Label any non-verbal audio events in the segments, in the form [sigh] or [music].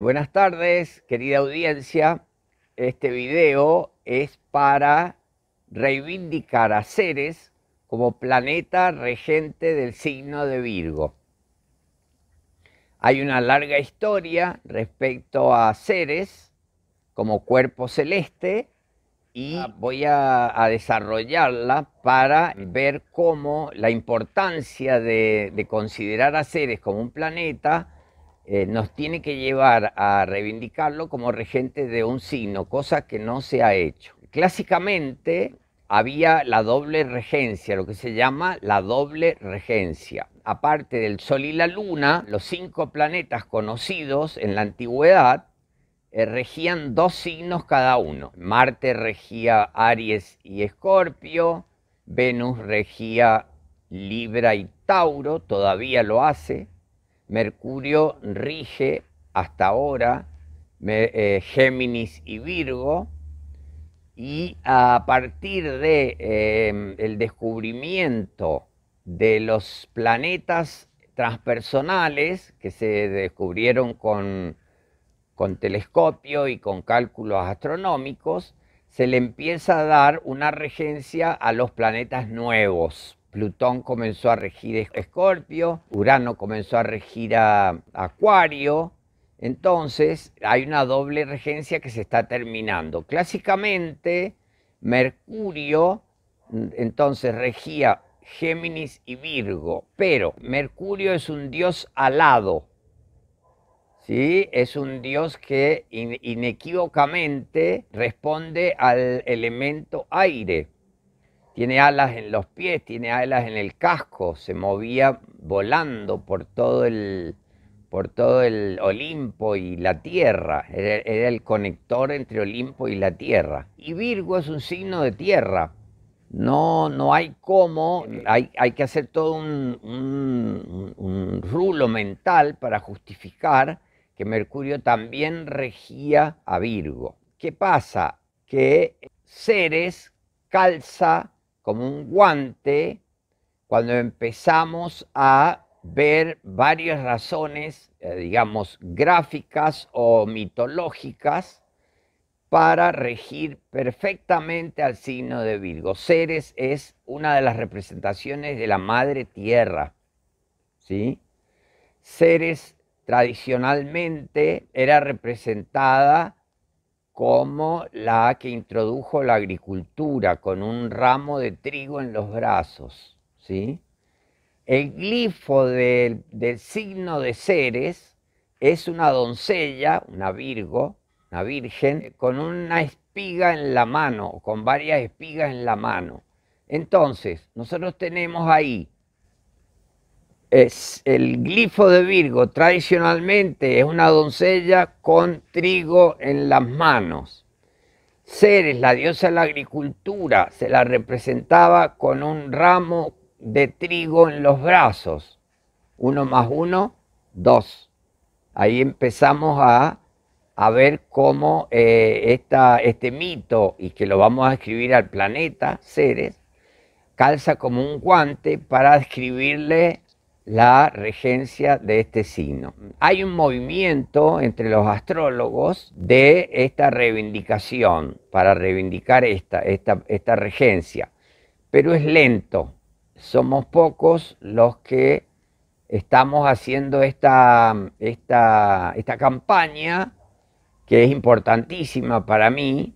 Buenas tardes, querida audiencia. Este video es para reivindicar a Ceres como planeta regente del signo de Virgo. Hay una larga historia respecto a Ceres como cuerpo celeste y ah. voy a, desarrollarla para ver cómo la importancia de, de considerar a Ceres como un planeta eh, nos tiene que llevar a reivindicarlo como regente de un signo, cosa que no se ha hecho. Clásicamente había la doble regencia, lo que se llama la doble regencia. Aparte del Sol y la Luna, los cinco planetas conocidos en la antigüedad eh, regían dos signos cada uno. Marte regía Aries y Escorpio, Venus regía Libra y Tauro, todavía lo hace, Mercurio rige hasta ahora eh, Géminis y Virgo, y a partir de em, el descubrimiento de los planetas transpersonales que se descubrieron con, con telescopio y con cálculos astronómicos, se le empieza a dar una regencia a los planetas nuevos, Plutón comenzó a regir Escorpio, Urano comenzó a regir a Acuario, entonces hay una doble regencia que se está terminando. Clásicamente, Mercurio entonces regía Géminis y Virgo, pero Mercurio es un dios alado, ¿sí? es un dios que inequívocamente responde al elemento aire tiene alas en los pies, tiene alas en el casco, se movía volando por todo el, por todo el Olimpo y la Tierra, era, el conector entre Olimpo y la Tierra. Y Virgo es un signo de tierra, no, no hay cómo, hay, hay que hacer todo un, un, rulo mental para justificar que Mercurio también regía a Virgo. ¿Qué pasa? Que Ceres calza como un guante cuando empezamos a ver varias razones, eh, digamos, gráficas o mitológicas para regir perfectamente al signo de Virgo. Ceres es una de las representaciones de la madre tierra. ¿sí? Ceres tradicionalmente era representada como la que introdujo la agricultura con un ramo de trigo en los brazos. ¿sí? El glifo del, signo de Ceres es una doncella, una Virgo, una virgen, con una espiga en la mano, con varias espigas en la mano. Entonces, nosotros tenemos ahí es el glifo de Virgo tradicionalmente es una doncella con trigo en las manos. Ceres, la diosa de la agricultura, se la representaba con un ramo de trigo en los brazos. Uno más uno, dos. Ahí empezamos a, ver cómo eh, este mito, y que lo vamos a escribir al planeta, Ceres, calza como un guante para describirle la regencia de este signo. Hay un movimiento entre los astrólogos de esta reivindicación, para reivindicar esta, esta, esta regencia, pero es lento. Somos pocos los que estamos haciendo esta, esta, esta campaña, que es importantísima para mí,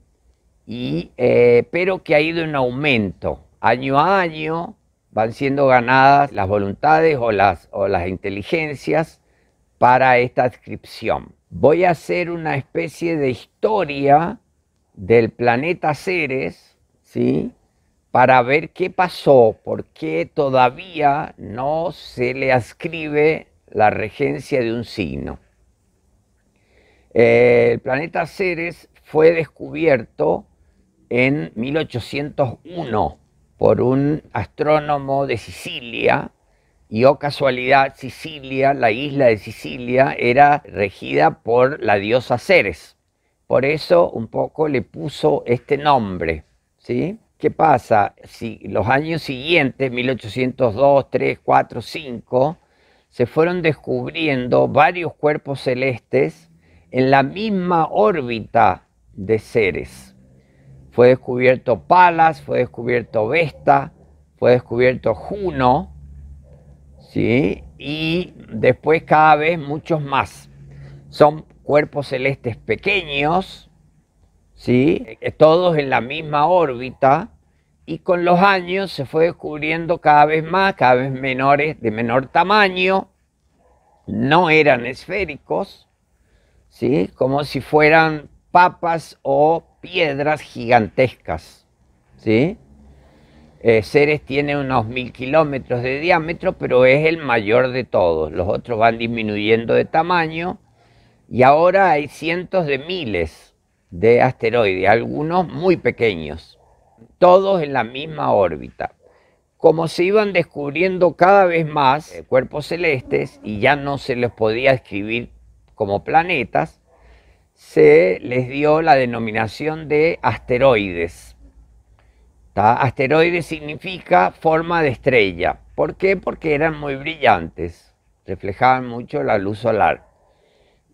y, eh, pero que ha ido en aumento año a año van siendo ganadas las voluntades o las, inteligencias para esta descripción. Voy a hacer una especie de historia del planeta Ceres, ¿sí? Para ver qué pasó, por qué todavía no se le ascribe la regencia de un signo. el planeta Ceres fue descubierto en 1801 por un astrónomo de Sicilia, y oh casualidad, Sicilia, la isla de Sicilia, era regida por la diosa Ceres. Por eso un poco le puso este nombre. ¿sí? ¿Qué pasa? Si los años siguientes, 1802, 3, 4, 5, se fueron descubriendo varios cuerpos celestes en la misma órbita de Ceres. Fue descubierto Palas, fue descubierto Vesta, fue descubierto Juno, ¿sí? y después cada vez muchos más. Son cuerpos celestes pequeños, ¿sí? todos en la misma órbita, y con los años se fue descubriendo cada vez más, cada vez menores, de menor tamaño, no eran esféricos, ¿sí? como si fueran papas o piedras gigantescas. ¿sí? Eh, Ceres tiene unos mil kilómetros de diámetro, pero es el mayor de todos. Los otros van disminuyendo de tamaño y ahora hay cientos de miles de asteroides, algunos muy pequeños, todos en la misma órbita. Como se iban descubriendo cada vez más eh, cuerpos celestes y ya no se les podía escribir como planetas, se les dio la denominación de asteroides. Asteroide significa forma de estrella. ¿Por qué? Porque eran muy brillantes, reflejaban mucho la luz solar.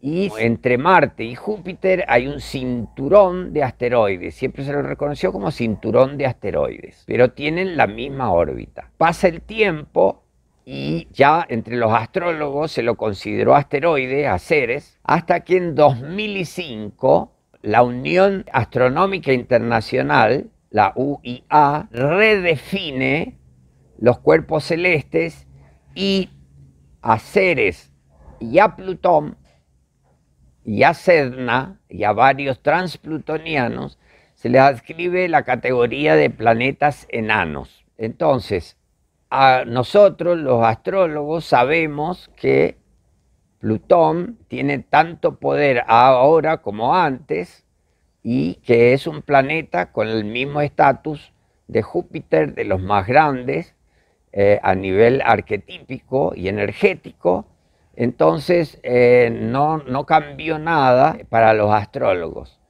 Y entre Marte y Júpiter hay un cinturón de asteroides. Siempre se lo reconoció como cinturón de asteroides, pero tienen la misma órbita. Pasa el tiempo y ya entre los astrólogos se lo consideró asteroide, a Ceres, hasta que en 2005 la Unión Astronómica Internacional la UIA, redefine los cuerpos celestes y a Ceres y a Plutón y a Sedna y a varios transplutonianos se les adscribe la categoría de planetas enanos. Entonces, a nosotros los astrólogos sabemos que Plutón tiene tanto poder ahora como antes y que es un planeta con el mismo estatus de Júpiter, de los más grandes, eh, a nivel arquetípico y energético, entonces eh, no, no cambió nada para los astrólogos.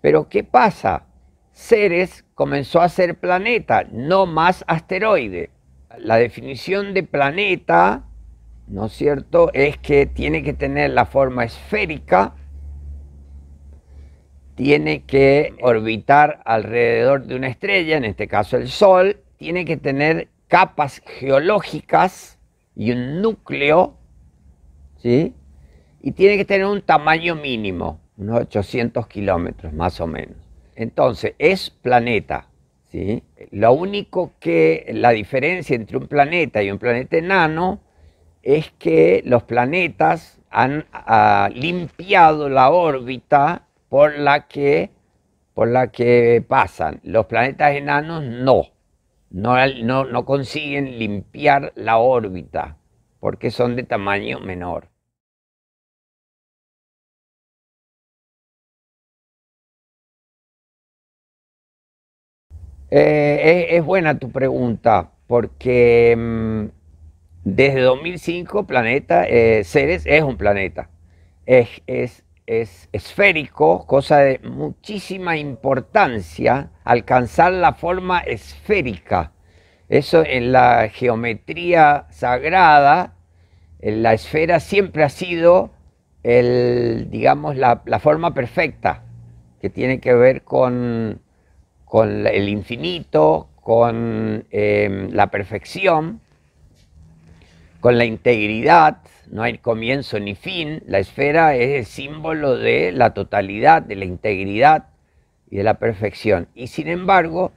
Pero ¿qué pasa? Ceres comenzó a ser planeta, no más asteroide. La definición de planeta, ¿no es cierto?, es que tiene que tener la forma esférica tiene que orbitar alrededor de una estrella, en este caso el Sol, tiene que tener capas geológicas y un núcleo, ¿sí? Y tiene que tener un tamaño mínimo, unos 800 kilómetros más o menos. Entonces, es planeta, ¿sí? Lo único que, la diferencia entre un planeta y un planeta enano es que los planetas han ah, limpiado la órbita por la que, por la que pasan. Los planetas enanos no. No, no, consiguen limpiar la órbita porque son de tamaño menor. Eh, es, buena tu pregunta, porque mm, desde 2005 planeta, eh, Ceres es un planeta. Es, es, es esférico, cosa de muchísima importancia, alcanzar la forma esférica. Eso en la geometría sagrada, la esfera siempre ha sido el, digamos, la, forma perfecta, que tiene que ver con, con el infinito, con em, la perfección, con la integridad, no hay comienzo ni fin, la esfera es el símbolo de la totalidad, de la integridad y de la perfección. Y sin embargo,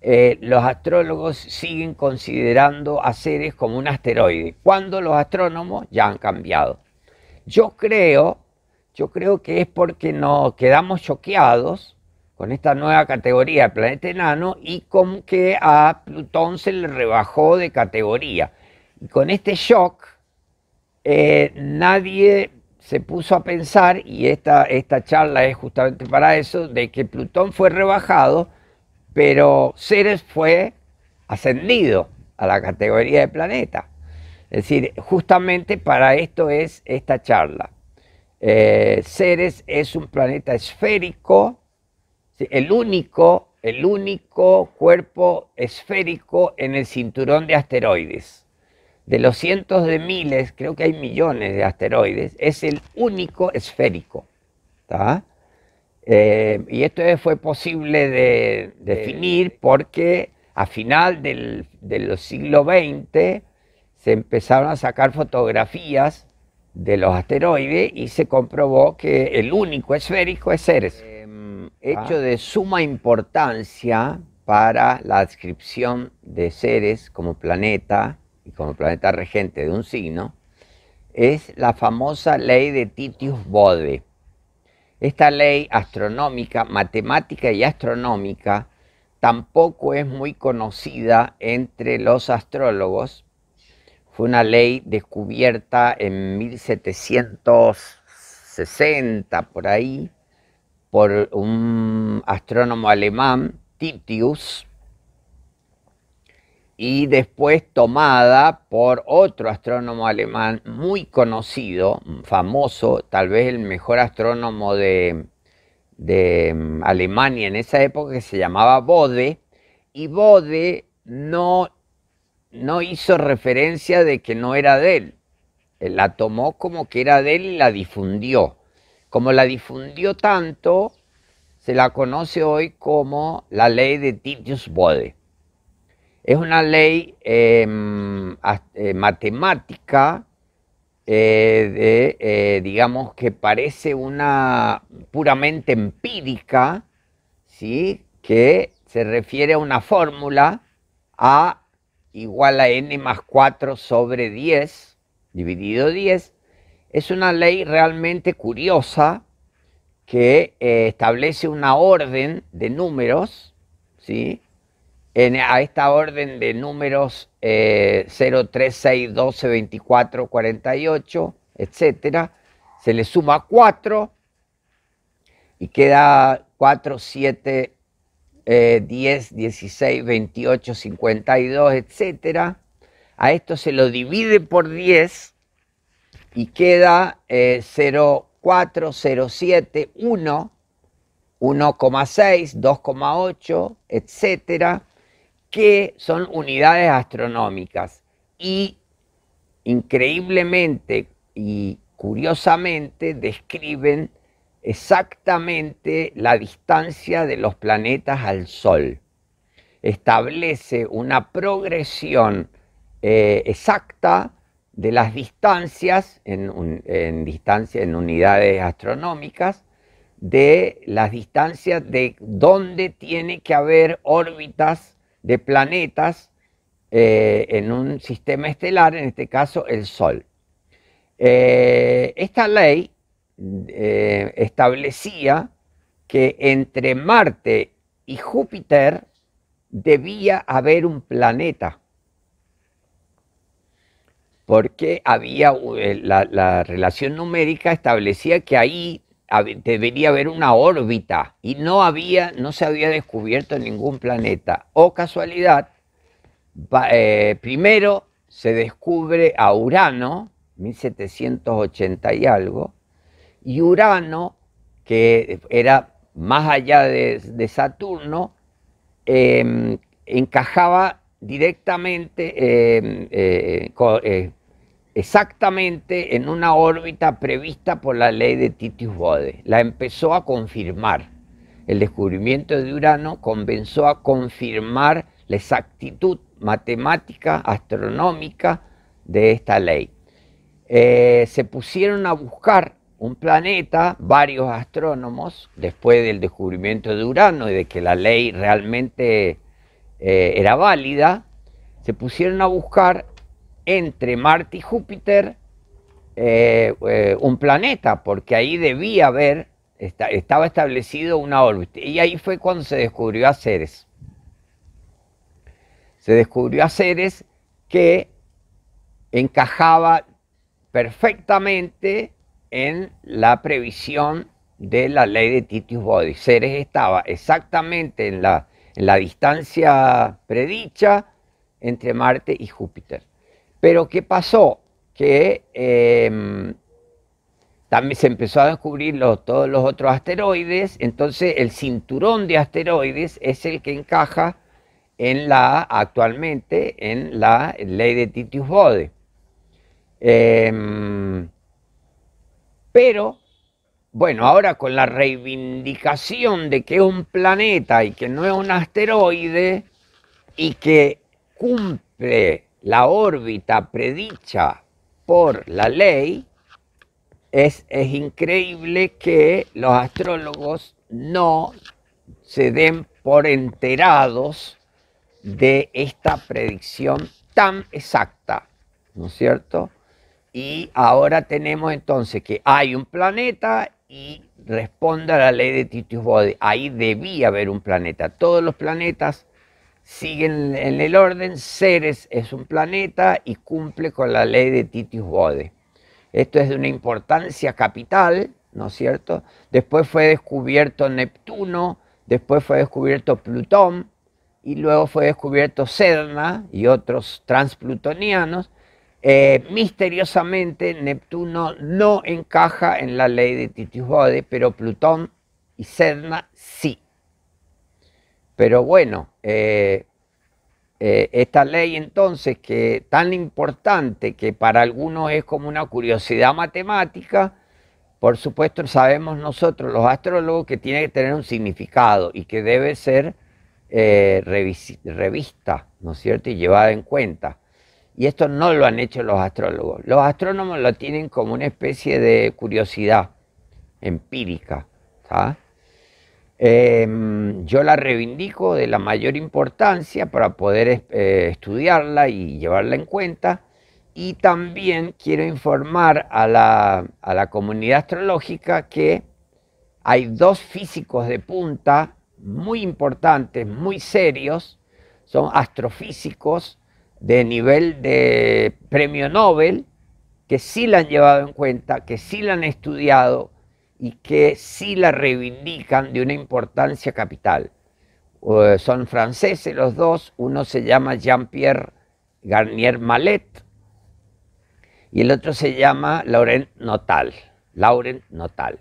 eh, los astrólogos siguen considerando a Ceres como un asteroide, cuando los astrónomos ya han cambiado. Yo creo, yo creo que es porque nos quedamos choqueados con esta nueva categoría de planeta enano y con que a Plutón se le rebajó de categoría. Y con este shock, eh, nadie se puso a pensar, y esta, esta charla es justamente para eso, de que Plutón fue rebajado, pero Ceres fue ascendido a la categoría de planeta. Es decir, justamente para esto es esta charla. Eh, Ceres es un planeta esférico, el único, el único cuerpo esférico en el cinturón de asteroides de los cientos de miles, creo que hay millones de asteroides, es el único esférico. Eh, y esto fue posible de definir porque a final del, del siglo XX se empezaron a sacar fotografías de los asteroides y se comprobó que el único esférico es Ceres. Hecho de suma importancia para la descripción de Ceres como planeta y como planeta regente de un signo es la famosa ley de Titius-Bode. Esta ley astronómica, matemática y astronómica tampoco es muy conocida entre los astrólogos. Fue una ley descubierta en 1760 por ahí por un astrónomo alemán, Titius, y después tomada por otro astrónomo alemán muy conocido, famoso, tal vez el mejor astrónomo de, mm, Alemania en esa época, que se llamaba Bode, y Bode no, no hizo referencia de que no era de él la tomó como que era de él y la difundió. Como la difundió tanto, se la conoce hoy como la ley de Titius Bode. Es una ley em, eh, matemática, eh, eh, digamos, que parece una puramente empírica, ¿sí? que se refiere a una fórmula A igual a n más 4 sobre 10, dividido 10. Es una ley realmente curiosa que establece una orden de números, ¿sí? a esta orden de números eh, 0, 3, 6, 12, 24, 48, etc., se le suma 4 y queda 4, 7, 10, 16, 28, 52, etc. A esto se lo divide por 10 y queda eh, 0, 4, 0, 7, 1, 1,6, 2,8, etcétera que son unidades astronómicas y increíblemente y curiosamente describen exactamente la distancia de los planetas al Sol. Establece una progresión eh, exacta de las distancias en, en unidades astronómicas, de las distancias de dónde tiene que haber órbitas de planetas eh, en un sistema estelar, en este caso el Sol. Eh, esta ley eh, establecía que entre Marte y Júpiter debía haber un planeta, porque había la, la relación numérica establecía que ahí debería haber una órbita y no había, no se había descubierto ningún planeta. O casualidad, eh, primero se descubre a Urano, 1780 y algo, y Urano, que era más allá de, Saturno, em, encajaba directamente em, eh, eh, exactamente en una órbita prevista por la ley de Titius-Bode. La empezó a confirmar. El descubrimiento de Urano comenzó a confirmar la exactitud matemática, astronómica de esta ley. Eh, se pusieron a buscar un planeta, varios astrónomos, después del descubrimiento de Urano y de que la ley realmente eh, era válida, se pusieron a buscar entre Marte y Júpiter eh, eh, un planeta, porque ahí debía haber, estaba establecido una órbita. Y ahí fue cuando se descubrió a Ceres. Se descubrió a Ceres que encajaba perfectamente en la previsión de la ley de Titius Body. Ceres estaba exactamente en la, en la distancia predicha entre Marte y Júpiter. Pero ¿qué pasó? Que em, también se empezó a descubrir todos los otros asteroides, entonces el cinturón de asteroides es el que encaja en la, actualmente, en la ley de Titius-Bode. Em, pero bueno, ahora con la reivindicación de que es un planeta y que no es un asteroide y que cumple la órbita predicha por la ley, es, es increíble que los astrólogos no se den por enterados de esta predicción tan exacta, ¿no es cierto? Y ahora tenemos entonces que hay un planeta y responde a la ley de Titius Bode. Ahí debía haber un planeta. Todos los planetas siguen en el orden. Ceres es un planeta y cumple con la ley de Titius Bode. Esto es de una importancia capital, ¿no es cierto? Después fue descubierto Neptuno, después fue descubierto Plutón y luego fue descubierto Sedna y otros transplutonianos. Eh, misteriosamente Neptuno no encaja en la ley de Titius Bode, pero Plutón y Sedna sí. Pero bueno, eh, eh, esta ley entonces, que tan importante que para algunos es como una curiosidad matemática, por supuesto sabemos nosotros los astrólogos que tiene que tener un significado y que debe ser eh, revista, ¿no es cierto? Y llevada en cuenta. Y esto no lo han hecho los astrólogos. Los astrónomos lo tienen como una especie de curiosidad empírica. ¿sabes? Em, yo la reivindico de la mayor importancia para poder eh, estudiarla y llevarla en cuenta. Y también quiero informar a la, a la comunidad astrológica que hay dos físicos de punta muy importantes, muy serios, son astrofísicos de nivel de premio Nobel, que sí la han llevado en cuenta, que sí la han estudiado y que sí la reivindican de una importancia capital. son franceses los dos, uno se llama Jean-Pierre Garnier Mallet y el otro se llama Laurent Notal. Laurent Notal.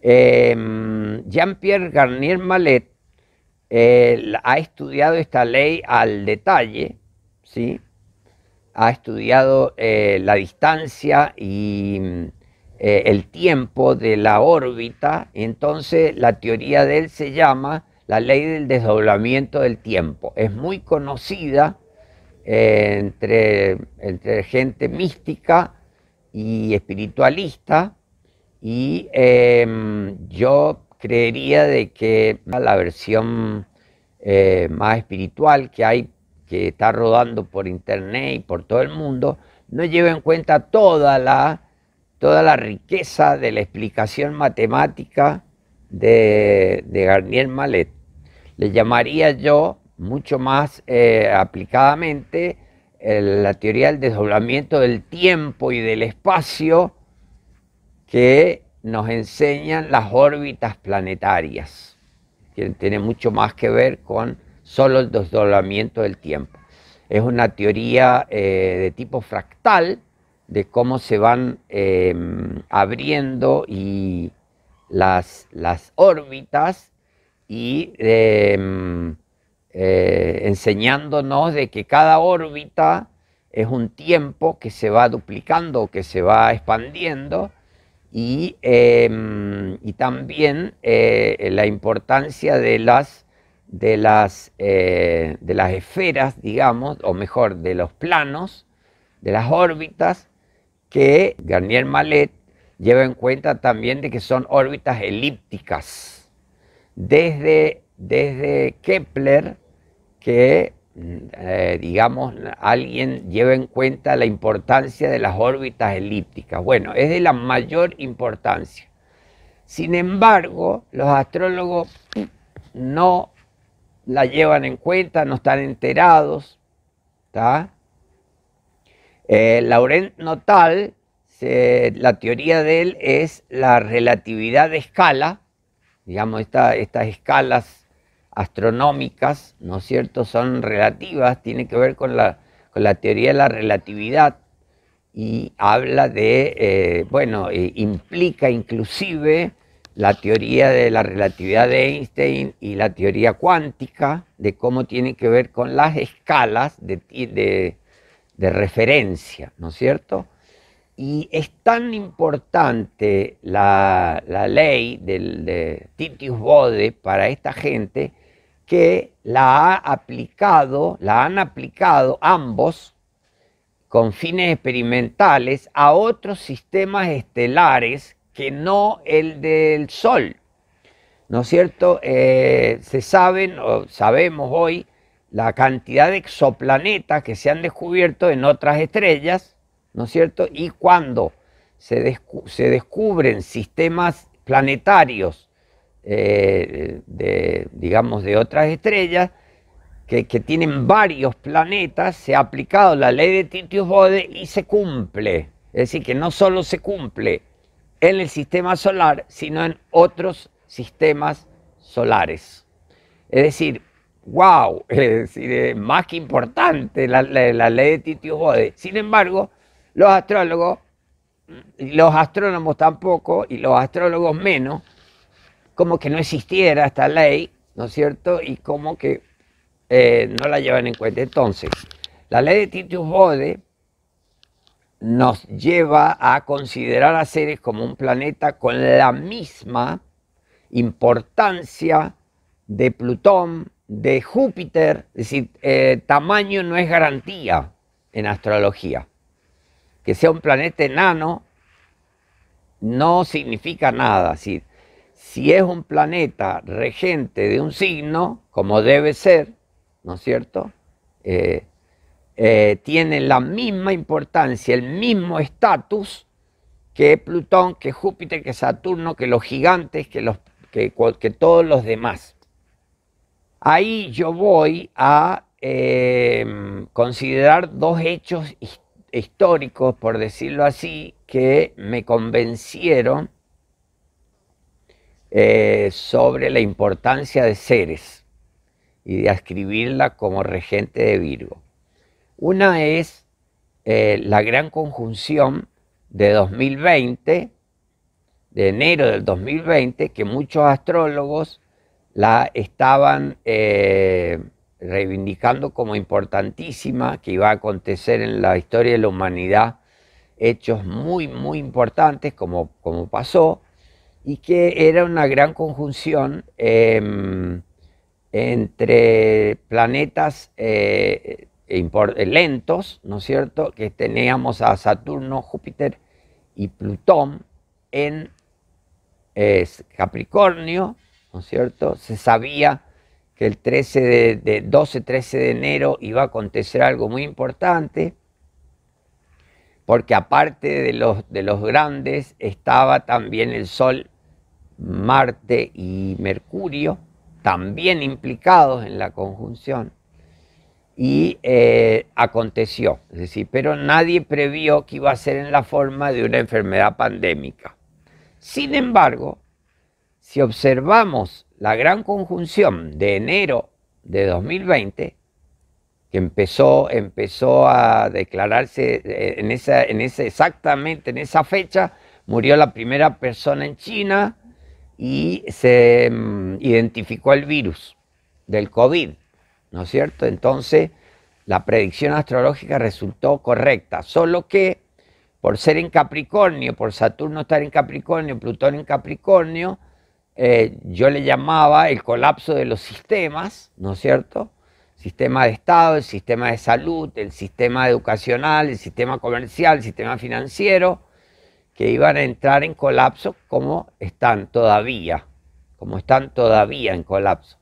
Em, Jean-Pierre Garnier Mallet eh, ha estudiado esta ley al detalle, ¿sí? ha estudiado eh, la distancia y eh, el tiempo de la órbita, entonces la teoría de él se llama la ley del desdoblamiento del tiempo. Es muy conocida eh, entre, entre, gente mística y espiritualista y em, yo creería de que la versión eh, más espiritual que hay, que está rodando por internet y por todo el mundo, no lleva en cuenta toda la toda la riqueza de la explicación matemática de, Garnier Mallet. Le llamaría yo mucho más eh, aplicadamente la teoría del desdoblamiento del tiempo y del espacio que nos enseñan las órbitas planetarias, que tiene mucho más que ver con solo el desdoblamiento del tiempo. Es una teoría eh, de tipo fractal, de cómo se van em, abriendo y las, las órbitas y em, eh, enseñándonos de que cada órbita es un tiempo que se va duplicando, que se va expandiendo y, em, y también eh, la importancia de las, de, las, eh, de las esferas, digamos, o mejor, de los planos, de las órbitas, que Garnier Mallet lleva en cuenta también de que son órbitas elípticas. Desde, desde Kepler, que eh, digamos, alguien lleva en cuenta la importancia de las órbitas elípticas. Bueno, es de la mayor importancia. Sin embargo, los astrólogos no la llevan en cuenta, no están enterados. ¿está? Eh, Laurent Notal, la teoría de él es la relatividad de escala, digamos, estas escalas astronómicas, ¿no es cierto?, son relativas, tiene que ver con la, teoría de la relatividad y habla de, eh, bueno, eh, implica inclusive la teoría de la relatividad de Einstein y la teoría cuántica, de cómo tiene que ver con las escalas de de referencia, ¿no es cierto? Y es tan importante la, ley del, de Titius Bode para esta gente que la ha aplicado, la han aplicado ambos con fines experimentales a otros sistemas estelares que no el del Sol. ¿No es cierto? Eh, se saben, o sabemos hoy, la cantidad de exoplanetas que se han descubierto en otras estrellas, ¿no es cierto? Y cuando se, descubren sistemas planetarios, eh, de, digamos, de otras estrellas, que, tienen varios planetas, se ha aplicado la ley de Titius Bode y se cumple. Es decir, que no solo se cumple en el sistema solar, sino en otros sistemas solares. Es decir, wow, [laughs] es decir, más que importante la, ley de Titius Bode. Sin embargo, los astrólogos, los astrónomos tampoco, y los astrólogos menos, como que no existiera esta ley, ¿no es cierto? Y como que eh, no la llevan en cuenta. Entonces, la ley de Titius Bode nos lleva a considerar a Ceres como un planeta con la misma importancia de Plutón, de Júpiter, es decir, eh, tamaño no es garantía en astrología. Que sea un planeta enano no significa nada. Si, si es un planeta regente de un signo, como debe ser, ¿no es cierto? Eh, eh, tiene la misma importancia, el mismo estatus que Plutón, que Júpiter, que Saturno, que los gigantes, que, los, que, todos los demás. Ahí yo voy a eh, considerar dos hechos históricos, por decirlo así, que me convencieron sobre la importancia de seres y de escribirla como regente de Virgo. Una es eh, la gran conjunción de 2020, de enero del 2020, que muchos astrólogos la estaban eh, reivindicando como importantísima, que iba a acontecer en la historia de la humanidad, hechos muy, muy importantes como, como pasó, y que era una gran conjunción. Em, entre planetas eh, lentos, ¿no es cierto?, que teníamos a Saturno, Júpiter y Plutón en Capricornio, ¿no es cierto? Se sabía que el 13 de, 12-13 de enero iba a acontecer algo muy importante, porque aparte de los, de los grandes estaba también el Sol, Marte y Mercurio, también implicados en la conjunción. Y eh, aconteció, es decir, pero nadie previó que iba a ser en la forma de una enfermedad pandémica. Sin embargo, si observamos la gran conjunción de enero de 2020, que empezó, empezó a declararse eh, en esa, en esa, exactamente en esa fecha, murió la primera persona en China, y se mm, identificó el virus del COVID, ¿no es cierto? Entonces, la predicción astrológica resultó correcta, solo que por ser en Capricornio, por Saturno estar en Capricornio, Plutón en Capricornio, eh, yo le llamaba el colapso de los sistemas, ¿no es cierto? Sistema de Estado, el sistema de salud, el sistema educacional, el sistema comercial, el sistema financiero, que iban a entrar en colapso como están todavía, como están todavía en colapso.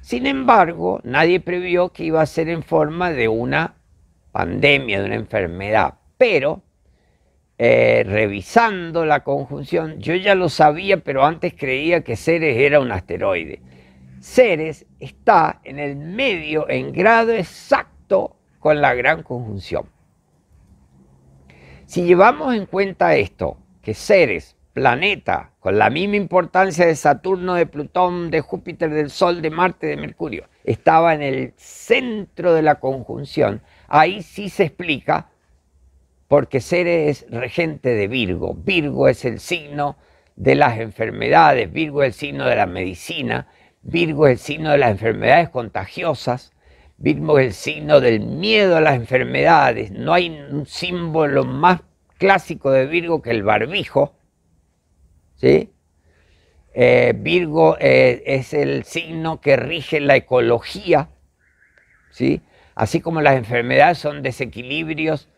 Sin embargo, nadie previó que iba a ser en forma de una pandemia, de una enfermedad. Pero, eh, revisando la conjunción, yo ya lo sabía, pero antes creía que Ceres era un asteroide. Ceres está en el medio, en grado exacto, con la gran conjunción. Si llevamos en cuenta esto, que seres, planeta, con la misma importancia de Saturno, de Plutón, de Júpiter, del Sol, de Marte, de Mercurio, estaba en el centro de la conjunción, ahí sí se explica porque Ceres es regente de Virgo. Virgo es el signo de las enfermedades, Virgo es el signo de la medicina, Virgo es el signo de las enfermedades contagiosas, Virgo es el signo del miedo a las enfermedades. No hay un símbolo más clásico de Virgo, que el barbijo. ¿sí? Eh, Virgo eh, es el signo que rige la ecología, ¿sí? así como las enfermedades son desequilibrios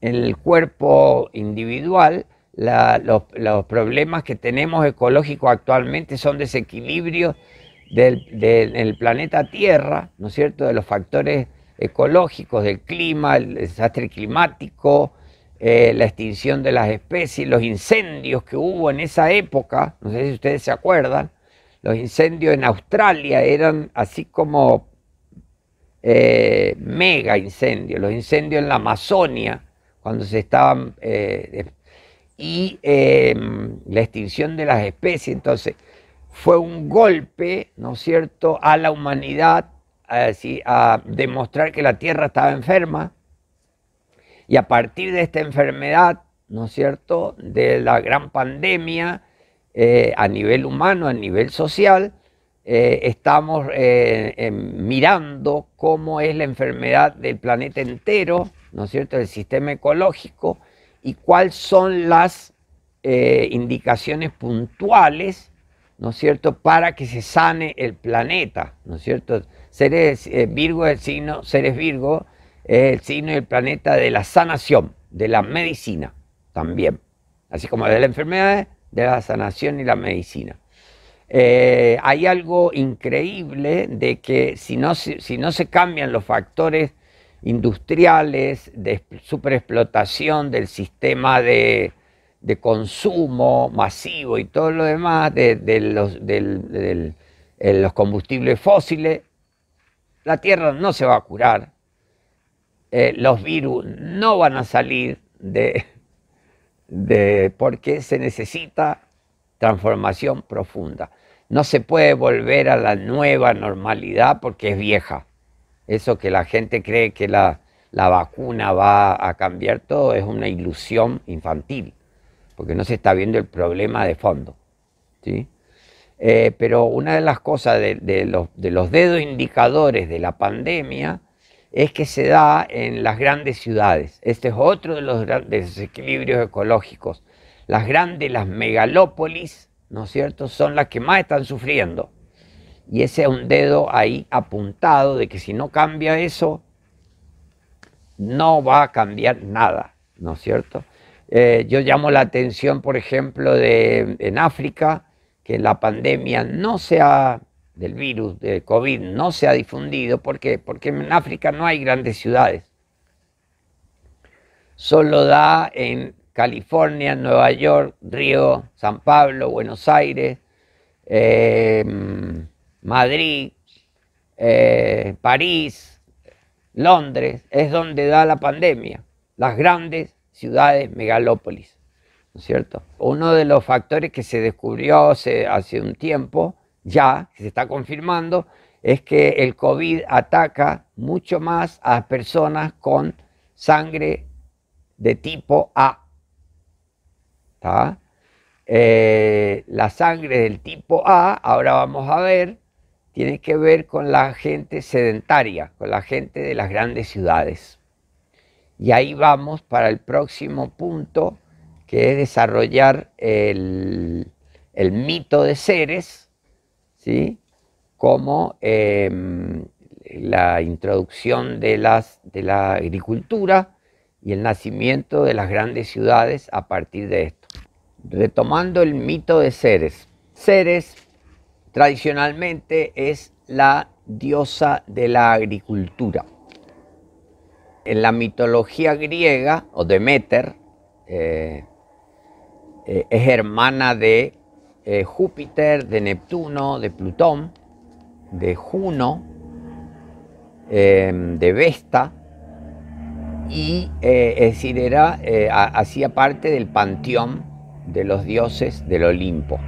el cuerpo individual, los, problemas que tenemos ecológicos actualmente son desequilibrios del, planeta Tierra, ¿no es cierto?, de los factores ecológicos, del clima, el desastre climático, eh, la extinción de las especies, los incendios que hubo en esa época, no sé si ustedes se acuerdan, los incendios en Australia eran así como eh, mega incendios, los incendios en la Amazonia, cuando se estaban, eh, y la extinción de las especies, entonces fue un golpe, ¿no es cierto?, a la humanidad, a demostrar que la Tierra estaba enferma, y a partir de esta enfermedad, ¿no es cierto?, de la gran pandemia eh, a nivel humano, a nivel social, eh, estamos eh, mirando cómo es la enfermedad del planeta entero, ¿no es cierto?, del sistema ecológico y cuáles son las indicaciones puntuales, ¿no es cierto?, para que se sane el planeta, ¿no es cierto? Seres, Virgo es el signo, seres Virgo, el signo del planeta de la sanación, de la medicina también, así como de la enfermedad, de la sanación y la medicina. Eh, hay algo increíble de que si no, si no se cambian los factores industriales, de superexplotación del sistema de, consumo masivo y todo lo demás de, los, de los combustibles fósiles, la Tierra no se va a curar, eh, los virus no van a salir de, de, porque se necesita transformación profunda. No se puede volver a la nueva normalidad porque es vieja. Eso que la gente cree que la, vacuna va a cambiar todo es una ilusión infantil, porque no se está viendo el problema de fondo. ¿sí? Eh, pero una de las cosas de, los, de los dedos indicadores de la pandemia es que se da en las grandes ciudades. Este es otro de los desequilibrios ecológicos. Las grandes, las megalópolis, ¿no es cierto?, son las que más están sufriendo. Y ese es un dedo ahí apuntado de que si no cambia eso, no va a cambiar nada, ¿no es cierto? Eh, yo llamo la atención, por ejemplo, de, en África, que la pandemia no se ha del virus de COVID no se ha difundido. ¿Por qué? Porque en África no hay grandes ciudades. Solo da en California, Nueva York, Río, San Pablo, Buenos Aires, eh, Madrid, eh, París, Londres, es donde da la pandemia, las grandes ciudades megalópolis, ¿no es cierto? Uno de los factores que se descubrió hace, un tiempo ya, que se está confirmando, es que el COVID ataca mucho más a personas con sangre de tipo A. Eh, la sangre del tipo A, ahora vamos a ver, tiene que ver con la gente sedentaria, con la gente de las grandes ciudades. Y ahí vamos para el próximo punto, que es desarrollar el, el mito de seres ¿sí? como em, la introducción de, las, de la agricultura y el nacimiento de las grandes ciudades a partir de esto. Retomando el mito de Ceres. Ceres tradicionalmente es la diosa de la agricultura. En la mitología griega, o Demeter, eh, eh, es hermana de eh, Júpiter, de Neptuno, de Plutón, de Juno, em, de Vesta, y es decir, era, hacía parte del panteón de los dioses del Olimpo.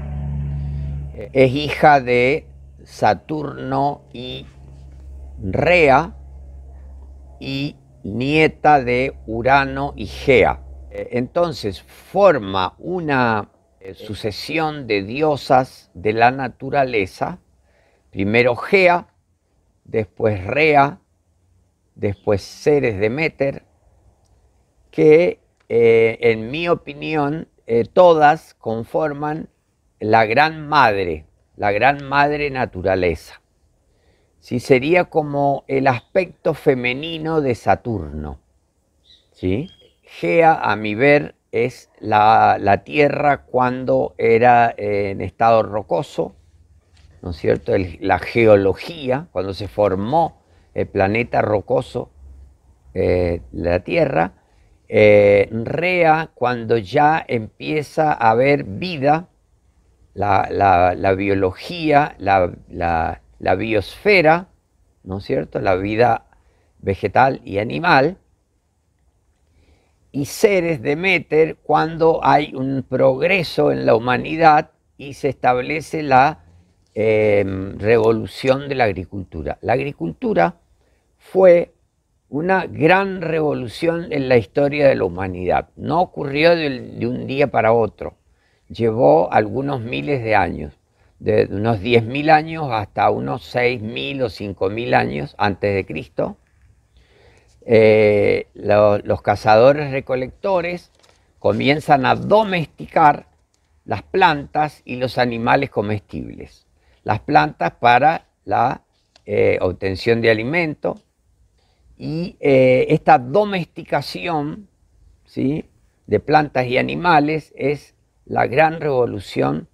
Es hija de Saturno y Rea y nieta de Urano y Gea. Entonces forma una eh, sucesión de diosas de la naturaleza, primero Gea, después Rea, después Ceres de Meter, que eh, en mi opinión, eh, todas conforman la gran madre, la gran madre naturaleza. Sí, sería como el aspecto femenino de Saturno. ¿sí? Gea, a mi ver, es la, Tierra cuando era en estado rocoso, ¿no es cierto? la geología, cuando se formó el planeta rocoso, eh, la Tierra. Eh, Rea, cuando ya empieza a haber vida, la, biología, la, biosfera, ¿no es cierto? La vida vegetal y animal. Y seres de Meter cuando hay un progreso en la humanidad y se establece la em, revolución de la agricultura. La agricultura fue una gran revolución en la historia de la humanidad. No ocurrió de un día para otro llevó algunos miles de años, de unos 10.000 años hasta unos 6.000 o 5.000 años antes de Cristo. Eh, los cazadores recolectores comienzan a domesticar las plantas y los animales comestibles. Las plantas para la eh, obtención de alimento y eh, esta domesticación ¿sí? de plantas y animales es la gran revolución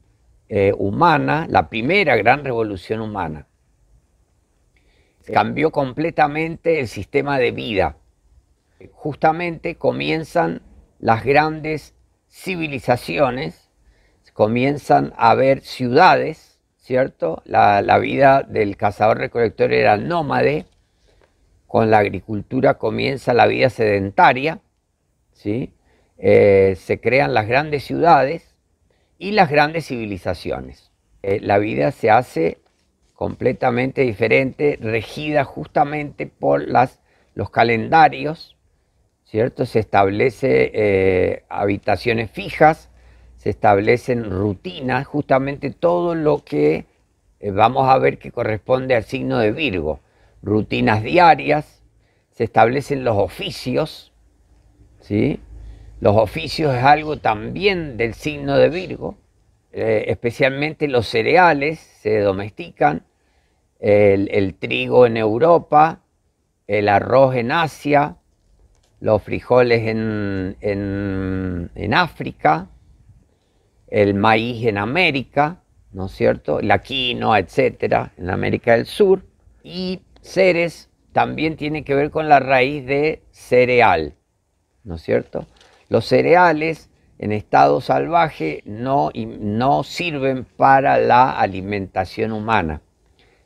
eh, humana, la primera gran revolución humana. Cambió completamente el sistema de vida. Justamente comienzan las grandes civilizaciones, comienzan a haber ciudades, ¿cierto? La, la vida del cazador-recolector era nómade, con la agricultura comienza la vida sedentaria, ¿sí? Eh, se crean las grandes ciudades y las grandes civilizaciones. Eh, la vida se hace completamente diferente, regida justamente por los calendarios, ¿cierto? Se establece eh, habitaciones fijas, se establecen rutinas, justamente todo lo que vamos a ver que corresponde al signo de Virgo, rutinas diarias, se establecen los oficios, ¿sí? Los oficios es algo también del signo de Virgo, eh, especialmente los cereales se domestican, el, trigo en Europa, el arroz en Asia, los frijoles en, en, África, el maíz en América, ¿no es cierto? La quinoa, etcétera, en América del Sur. Y seres también tiene que ver con la raíz de cereal, ¿no es cierto? Los cereales en estado salvaje no, no sirven para la alimentación humana.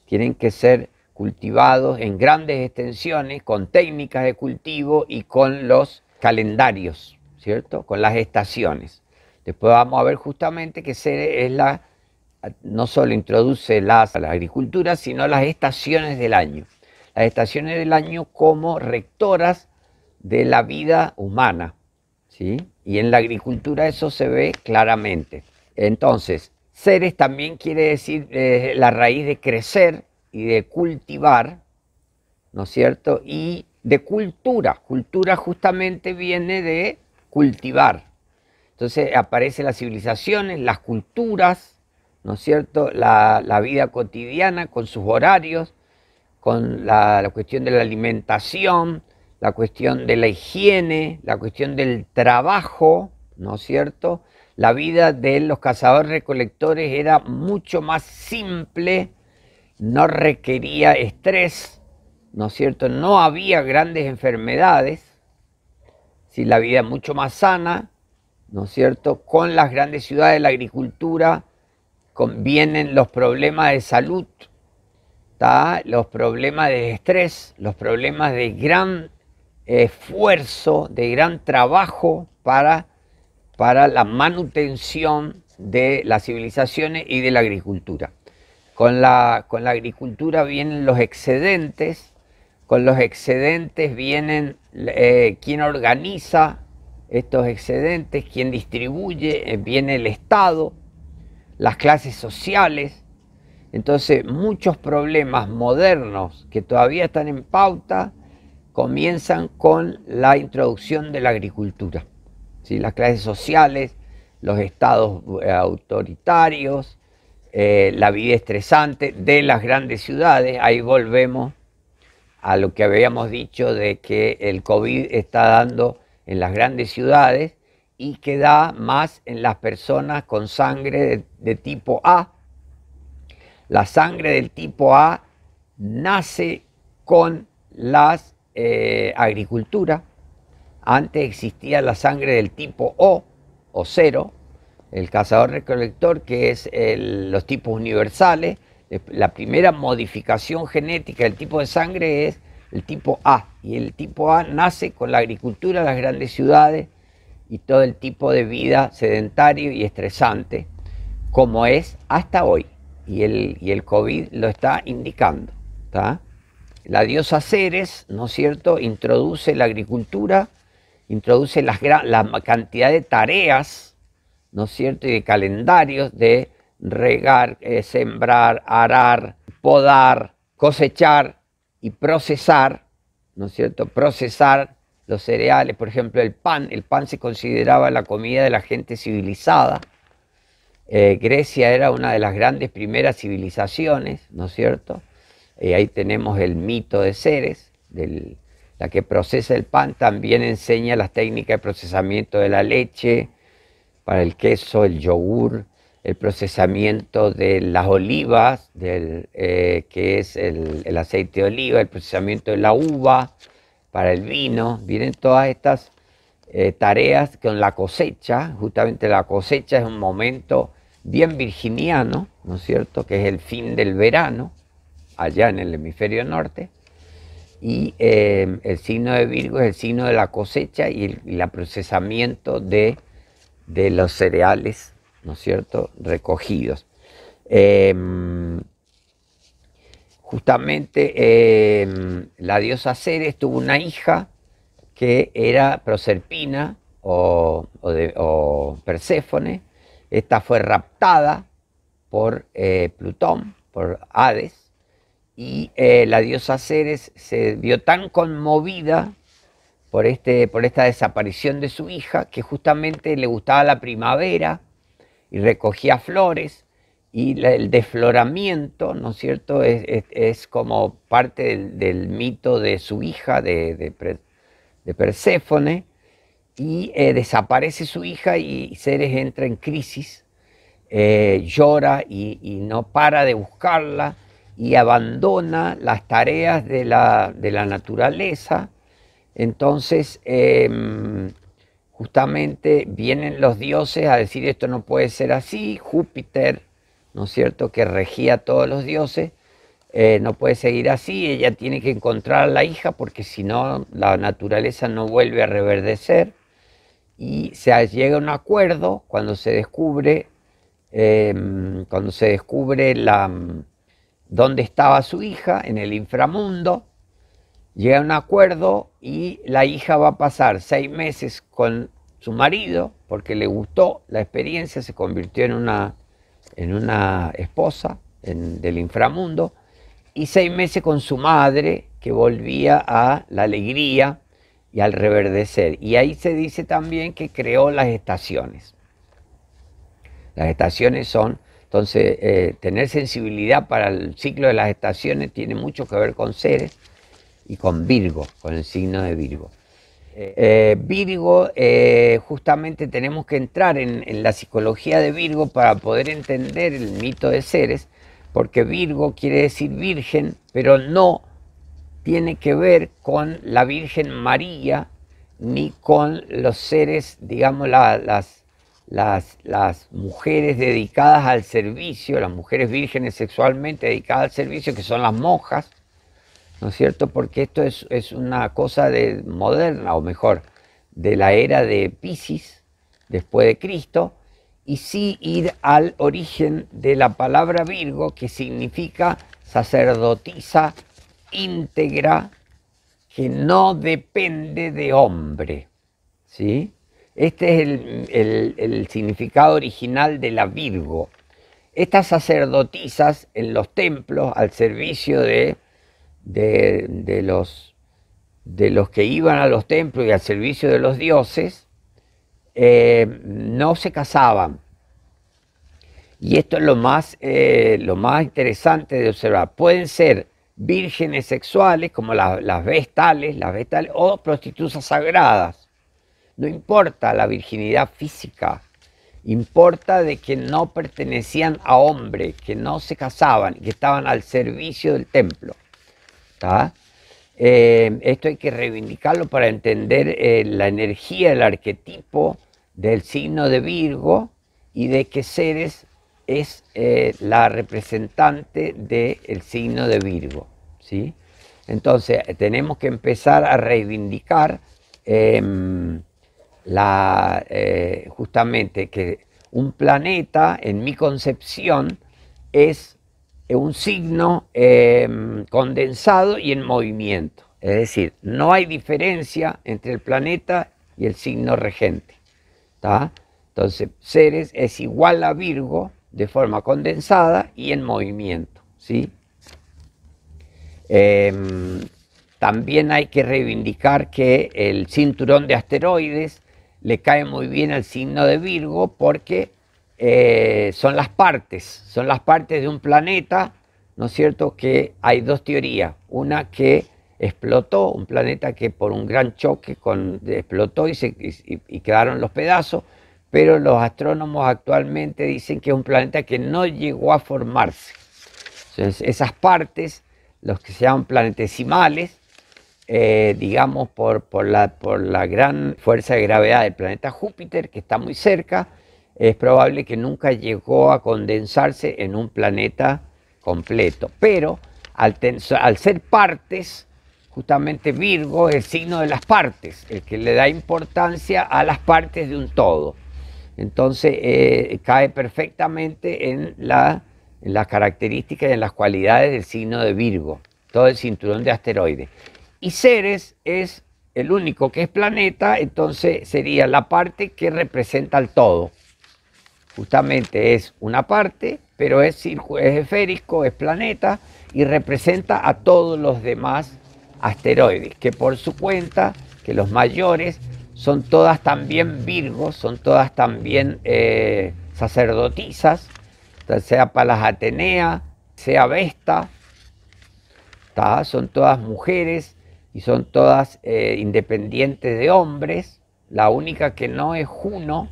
Tienen que ser cultivados en grandes extensiones con técnicas de cultivo y con los calendarios, ¿cierto? Con las estaciones. Después vamos a ver justamente que es la, no solo introduce la agricultura, sino las estaciones del año. Las estaciones del año como rectoras de la vida humana. Y en la agricultura eso se ve claramente. Entonces, seres también quiere decir eh, la raíz de crecer y de cultivar, ¿no es cierto? Y de cultura. Cultura justamente viene de cultivar. Entonces aparecen las civilizaciones, las culturas, ¿no es cierto? La, vida cotidiana con sus horarios, con la cuestión de la alimentación, la cuestión de la higiene, la cuestión del trabajo, ¿no es cierto? La vida de los cazadores recolectores era mucho más simple, no requería estrés, ¿no es cierto? No había grandes enfermedades, si la vida mucho más sana, ¿no es cierto? Con las grandes ciudades, la agricultura, vienen los problemas de salud, los problemas de estrés, los problemas de gran esfuerzo, de gran trabajo para, para la manutención de las civilizaciones y de la agricultura. Con la, con la agricultura vienen los excedentes, con los excedentes vienen eh, quien organiza estos excedentes, quien distribuye, eh, viene el Estado, las clases sociales. Entonces muchos problemas modernos que todavía están en pauta comienzan con la introducción de la agricultura. las clases sociales, los estados eh, autoritarios, eh, la vida estresante de las grandes ciudades. Ahí volvemos a lo que habíamos dicho de que el COVID está dando en las grandes ciudades y que da más en las personas con sangre de, tipo A. La sangre del tipo A nace con las eh, agricultura. Antes existía la sangre del tipo O o cero, el cazador-recolector, que es los tipos universales. La primera modificación genética del tipo de sangre es el tipo A. Y el tipo A nace con la agricultura, las grandes ciudades, y todo el tipo de vida sedentario y estresante, como es hasta hoy. Y el, y el COVID lo está indicando. La diosa Ceres, ¿no es cierto?, introduce la agricultura, introduce la cantidad de tareas, ¿no es cierto?, y de calendarios de regar, eh, sembrar, arar, podar, cosechar y procesar, ¿no es cierto?, procesar los cereales, por ejemplo, el pan. El pan se consideraba la comida de la gente civilizada. Eh, Grecia era una de las grandes primeras civilizaciones, ¿no es cierto? Y ahí tenemos el mito de Ceres, la que procesa el pan, también enseña las técnicas de procesamiento de la leche, para el queso, el yogur, el procesamiento de las olivas, del, eh, que es el, el, aceite de oliva, el procesamiento de la uva, para el vino, vienen todas estas eh, tareas con la cosecha, justamente la cosecha es un momento bien virginiano, ¿no es cierto?, que es el fin del verano, allá en el hemisferio norte, y eh, el signo de Virgo es el signo de la cosecha y el procesamiento de, de, los cereales, ¿no es cierto?, recogidos. Em, justamente em, la diosa Ceres tuvo una hija que era Proserpina o, Perséfone. Esta fue raptada por eh, Plutón, por Hades, y eh, la diosa Ceres se vio tan conmovida por, este, por esta desaparición de su hija que justamente le gustaba la primavera y recogía flores y el desfloramiento, ¿no es cierto?, es, como parte del, mito de su hija, de, Perséfone, y eh, desaparece su hija y Ceres entra en crisis, eh, llora y, no para de buscarla y abandona las tareas de la, naturaleza. Entonces, em, justamente vienen los dioses a decir esto no puede ser así, Júpiter, ¿no es cierto?, que regía a todos los dioses, eh, no puede seguir así, ella tiene que encontrar a la hija porque si no la naturaleza no vuelve a reverdecer y se llega a un acuerdo cuando se descubre, em, cuando se descubre la, dónde estaba su hija, en el inframundo, llega a un acuerdo y la hija va a pasar seis meses con su marido porque le gustó la experiencia, se convirtió en una en una esposa del inframundo y seis meses con su madre que volvía a la alegría y al reverdecer. Y ahí se dice también que creó las estaciones. Las estaciones son, entonces, eh, tener sensibilidad para el ciclo de las estaciones tiene mucho que ver con seres y con Virgo, con el signo de Virgo. Eh, Virgo, eh, justamente tenemos que entrar en, la psicología de Virgo para poder entender el mito de seres, porque Virgo quiere decir virgen, pero no tiene que ver con la Virgen María ni con los seres, digamos, las, las, las mujeres dedicadas al servicio, las mujeres vírgenes sexualmente dedicadas al servicio, que son las monjas, ¿no es cierto? Porque esto es, una cosa de, moderna, o mejor, de la era de Pisces, después de Cristo, y sí ir al origen de la palabra Virgo, que significa sacerdotisa íntegra, que no depende de hombre. ¿sí? Este es el, significado original de la Virgo. Estas sacerdotisas en los templos, al servicio de de, los, de los que iban a los templos y al servicio de los dioses, eh, no se casaban. Y esto es lo más, eh, lo más interesante de observar. Pueden ser vírgenes sexuales, como las vestales, las vestales, o prostitutas sagradas. No importa la virginidad física, importa de que no pertenecían a hombre, que no se casaban, que estaban al servicio del templo. Eh, esto hay que reivindicarlo para entender eh, la energía, el arquetipo del signo de Virgo y de que Ceres es eh, la representante del signo de Virgo. ¿sí? Entonces tenemos que empezar a reivindicar la, justamente que un planeta, en mi concepción, es un signo em, condensado y en movimiento. Es decir, no hay diferencia entre el planeta y el signo regente. Entonces, Ceres es igual a Virgo de forma condensada y en movimiento. ¿sí? Em, también hay que reivindicar que el cinturón de asteroides le cae muy bien al signo de Virgo porque eh, son las partes, son las partes de un planeta, ¿no es cierto? Que hay dos teorías. Una que explotó, un planeta que por un gran choque con, explotó y, se, y, quedaron los pedazos, pero los astrónomos actualmente dicen que es un planeta que no llegó a formarse. Entonces, esas partes, los que se llaman planetesimales, eh, digamos, por, por, la, por la gran fuerza de gravedad del planeta Júpiter, que está muy cerca, es probable que nunca llegó a condensarse en un planeta completo. Pero al, ser partes, justamente Virgo es el signo de las partes, el que le da importancia a las partes de un todo. Entonces eh, cae perfectamente en, en las características y en las cualidades del signo de Virgo, todo el cinturón de asteroides. Y Ceres es el único que es planeta, entonces sería la parte que representa al todo. Justamente es una parte, pero es, es esférico, es planeta y representa a todos los demás asteroides, que por su cuenta, que los mayores son todas también virgos, son todas también eh, sacerdotisas, sea Palas Atenea, sea Vesta, son todas mujeres y son todas eh, independientes de hombres. La única que no es Juno,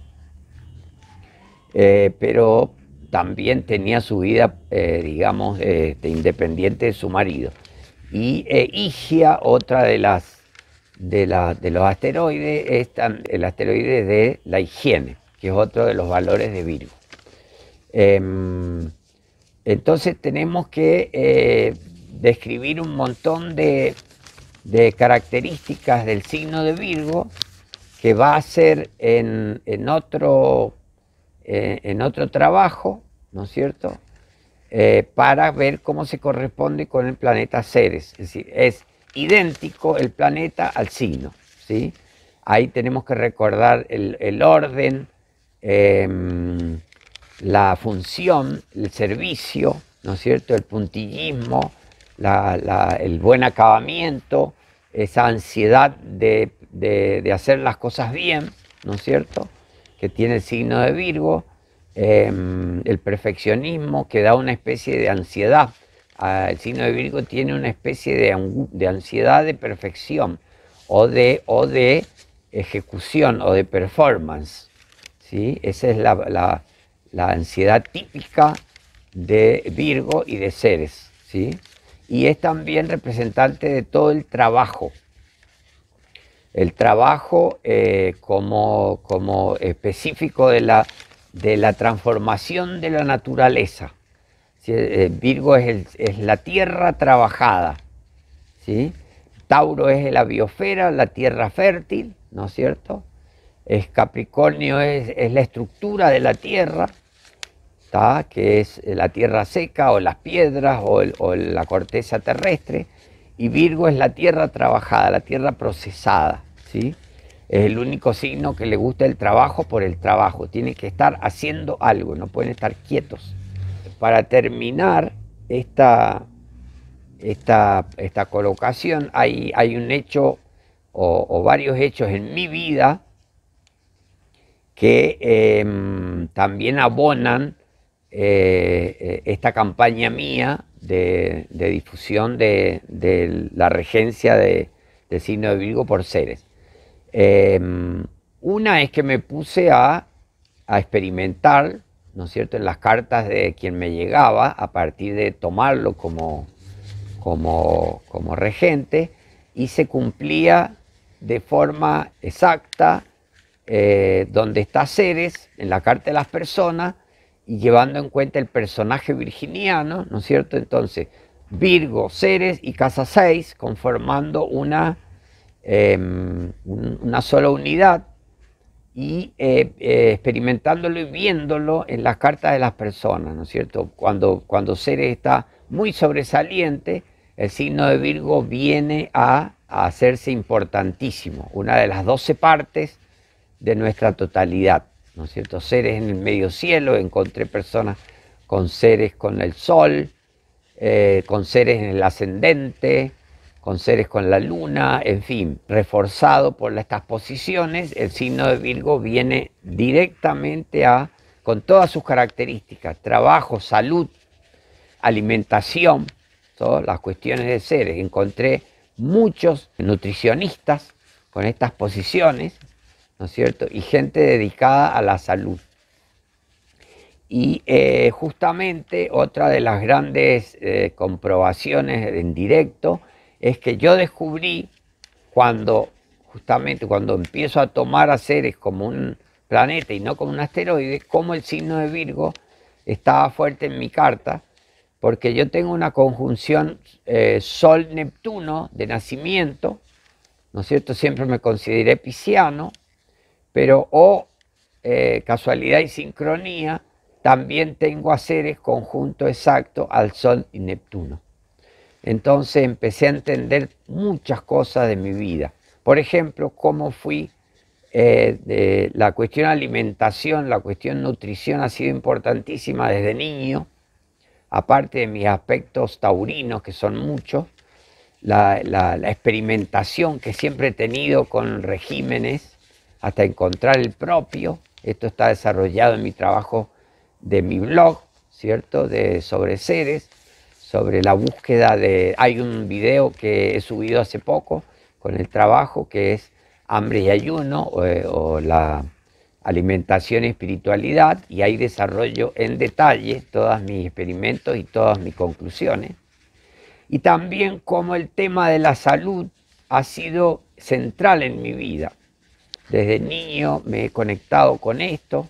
eh, pero también tenía su vida, eh, digamos, este, independiente de su marido. Y eh, Igia, otra de las de, los asteroides, es el asteroide de la higiene, que es otro de los valores de Virgo. Em, entonces tenemos que describir un montón de, de, características del signo de Virgo que va a ser en, en otro eh, en otro trabajo, ¿no es cierto? Eh, para ver cómo se corresponde con el planeta Ceres. Es decir, es idéntico el planeta al signo. ¿sí? Ahí tenemos que recordar el, orden, em, la función, el servicio, ¿no es cierto? El puntillismo, el buen acabamiento, esa ansiedad de, de hacer las cosas bien, ¿no es cierto? que tiene el signo de Virgo, em, el perfeccionismo que da una especie de ansiedad. Ah, el signo de Virgo tiene una especie de, ansiedad de perfección o de, ejecución o de performance. ¿sí? Esa es la, ansiedad típica de Virgo y de Ceres. ¿sí? Y es también representante de todo el trabajo el trabajo eh, como, como, específico de la, de la, transformación de la naturaleza. Eh, Virgo es, es, la tierra trabajada. ¿sí? Tauro es la biosfera, la tierra fértil, ¿no es cierto? Es Capricornio es, es la estructura de la tierra, que es la tierra seca o las piedras o, o la corteza terrestre y Virgo es la tierra trabajada, la tierra procesada. ¿sí? Es el único signo que le gusta el trabajo por el trabajo. Tiene que estar haciendo algo, no pueden estar quietos. Para terminar esta, esta, esta colocación, hay, hay un hecho o, varios hechos en mi vida que em, también abonan eh, esta campaña mía de, difusión de, la regencia de, del signo de Virgo por seres. Em, una es que me puse a, experimentar, ¿no es cierto?, en las cartas de quien me llegaba, a partir de tomarlo como, como, como regente, y se cumplía de forma exacta eh, donde está Ceres, en la carta de las personas, y llevando en cuenta el personaje virginiano, ¿no es cierto? Entonces, Virgo, Ceres y Casa 6 conformando una, em, una sola unidad y eh, eh, experimentándolo y viéndolo en las cartas de las personas, ¿no es cierto? Cuando, cuando Ceres está muy sobresaliente, el signo de Virgo viene a, a hacerse importantísimo, una de las 12 partes de nuestra totalidad. ¿No? Seres en el medio cielo, encontré personas con seres con el sol, eh, con seres en el ascendente, con seres con la luna, en fin, reforzado por estas posiciones, el signo de Virgo viene directamente a, con todas sus características, trabajo, salud, alimentación, todas las cuestiones de seres. Encontré muchos nutricionistas con estas posiciones, ¿no es cierto? Y gente dedicada a la salud. Y eh, justamente otra de las grandes eh, comprobaciones en directo es que yo descubrí cuando, justamente cuando empiezo a tomar a seres como un planeta y no como un asteroide, cómo el signo de Virgo estaba fuerte en mi carta, porque yo tengo una conjunción eh, Sol-Neptuno de nacimiento, ¿no es cierto? Siempre me consideré pisciano, pero o eh, casualidad y sincronía, también tengo a seres conjunto exacto al Sol y Neptuno. Entonces empecé a entender muchas cosas de mi vida. Por ejemplo, cómo fui, eh, de la cuestión alimentación, la cuestión nutrición ha sido importantísima desde niño, aparte de mis aspectos taurinos, que son muchos, la experimentación que siempre he tenido con regímenes, hasta encontrar el propio. Esto está desarrollado en mi trabajo de mi blog, ¿cierto? De sobre seres, sobre la búsqueda de... Hay un video que he subido hace poco con el trabajo que es hambre y ayuno o, eh, o la alimentación y espiritualidad y ahí desarrollo en detalle todos mis experimentos y todas mis conclusiones. Y también como el tema de la salud ha sido central en mi vida. Desde niño me he conectado con esto.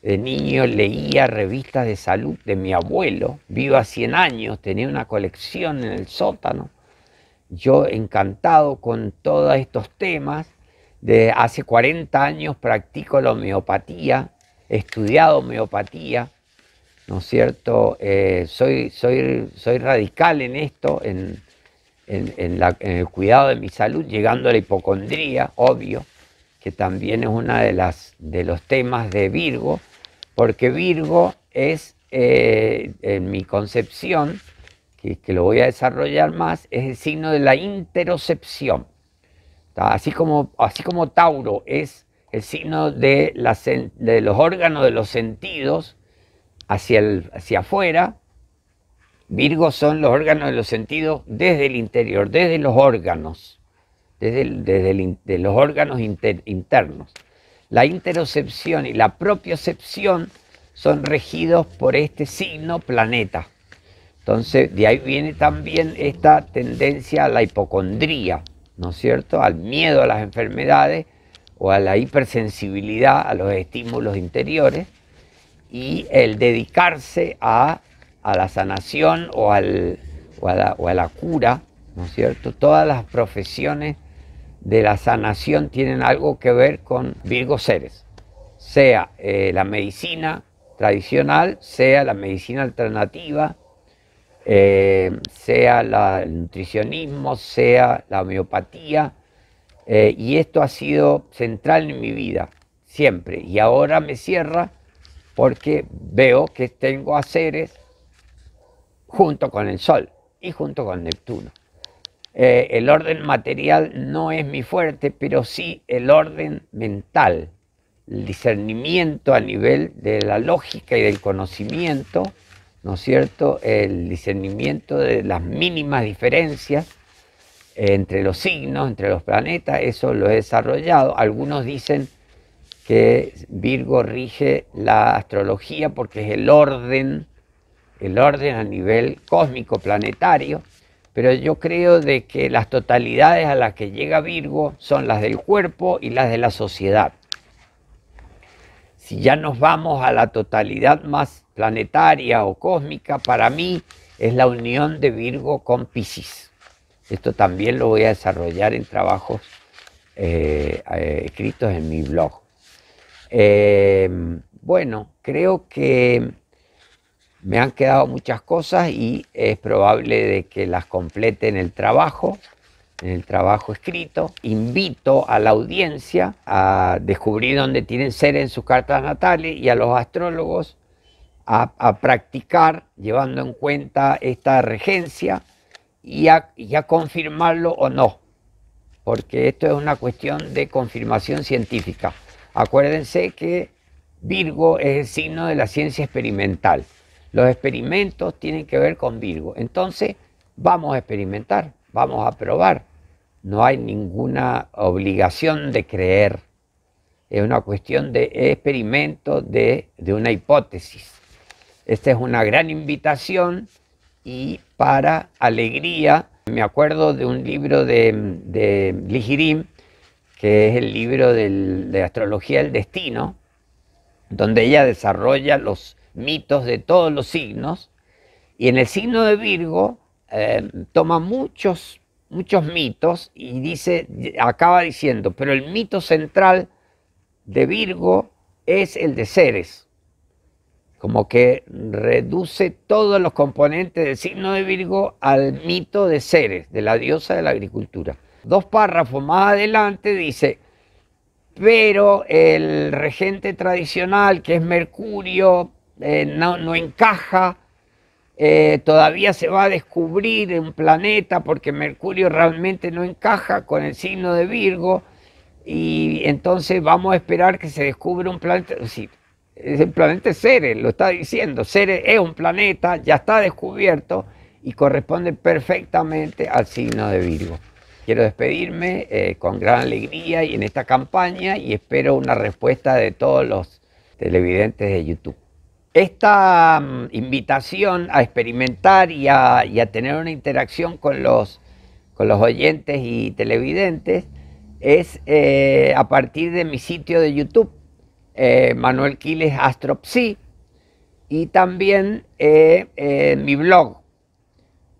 De niño leía revistas de salud de mi abuelo. Viva 100 años, tenía una colección en el sótano. Yo encantado con todos estos temas. De hace 40 años practico la homeopatía, he estudiado homeopatía, ¿no es cierto? Eh, soy, soy, soy radical en esto, en, en, el cuidado de mi salud, llegando a la hipocondría, obvio también es uno de, las, de los temas de Virgo, porque Virgo es, eh, en mi concepción, que, lo voy a desarrollar más, es el signo de la interocepción. Así como, así como Tauro es el signo de, de, los órganos de los sentidos hacia, el, hacia afuera, Virgo son los órganos de los sentidos desde el interior, desde los órganos desde, los órganos internos. La interocepción y la propiocepción son regidos por este signo planeta. Entonces, de ahí viene también esta tendencia a la hipocondría, ¿no es cierto? Al miedo a las enfermedades o a la hipersensibilidad a los estímulos interiores y el dedicarse a, la sanación o, a o a la cura, ¿no es cierto? Todas las profesiones de la sanación tienen algo que ver con Virgo Ceres, sea eh, la medicina tradicional, sea la medicina alternativa, eh, sea el nutricionismo, sea la homeopatía, eh, y esto ha sido central en mi vida, siempre, y ahora me cierra porque veo que tengo a Ceres junto con el Sol y junto con Neptuno. Eh, el orden material no es mi fuerte, pero sí el orden mental, el discernimiento a nivel de la lógica y del conocimiento, ¿no es cierto? El discernimiento de las mínimas diferencias entre los signos, entre los planetas, eso lo he desarrollado. Algunos dicen que Virgo rige la astrología porque es el orden, el orden a nivel cósmico planetario, pero yo creo de que las totalidades a las que llega Virgo son las del cuerpo y las de la sociedad. Si ya nos vamos a la totalidad más planetaria o cósmica, para mí es la unión de Virgo con Pisces. Esto también lo voy a desarrollar en trabajos eh, eh, escritos en mi blog. Eh, bueno, creo que me han quedado muchas cosas y es probable de que las complete en el trabajo, en el trabajo escrito. Invito a la audiencia a descubrir dónde tienen ser en sus cartas natales y a los astrólogos a practicar llevando en cuenta esta regencia y a, confirmarlo o no, porque esto es una cuestión de confirmación científica. Acuérdense que Virgo es el signo de la ciencia experimental. Los experimentos tienen que ver con Virgo. Entonces, vamos a experimentar, vamos a probar. No hay ninguna obligación de creer. Es una cuestión de experimento de, de una hipótesis. Esta es una gran invitación y para alegría. Me acuerdo de un libro de, de Ligirim, que es el libro de astrología del destino, donde ella desarrolla los mitos de todos los signos, y en el signo de Virgo eh, toma muchos, muchos mitos y dice, acaba diciendo, pero el mito central de Virgo es el de Ceres como que reduce todos los componentes del signo de Virgo al mito de Ceres, de la diosa de la agricultura. Dos párrafos más adelante dice, pero el regente tradicional, que es Mercurio, eh, no, encaja, eh, todavía se va a descubrir un planeta porque Mercurio realmente no encaja con el signo de Virgo y entonces vamos a esperar que se descubra un planeta es el planeta Ceres, lo está diciendo. Ceres es un planeta, ya está descubierto y corresponde perfectamente al signo de Virgo. Quiero despedirme eh, con gran alegría y en esta campaña y espero una respuesta de todos los televidentes de YouTube. Esta mm, invitación a experimentar y a, tener una interacción con los, oyentes y televidentes es eh, a partir de mi sitio de YouTube eh, Manuel Quiles Astropsi y también eh, mi blog.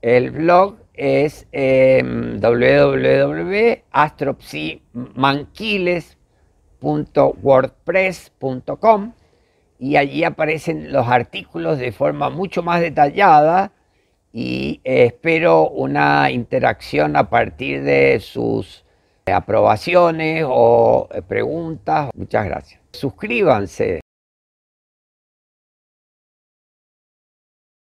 El blog es www.astropsimanquiles.wordpress.com y allí aparecen los artículos de forma mucho más detallada y espero una interacción a partir de sus aprobaciones o preguntas. Muchas gracias. Suscríbanse.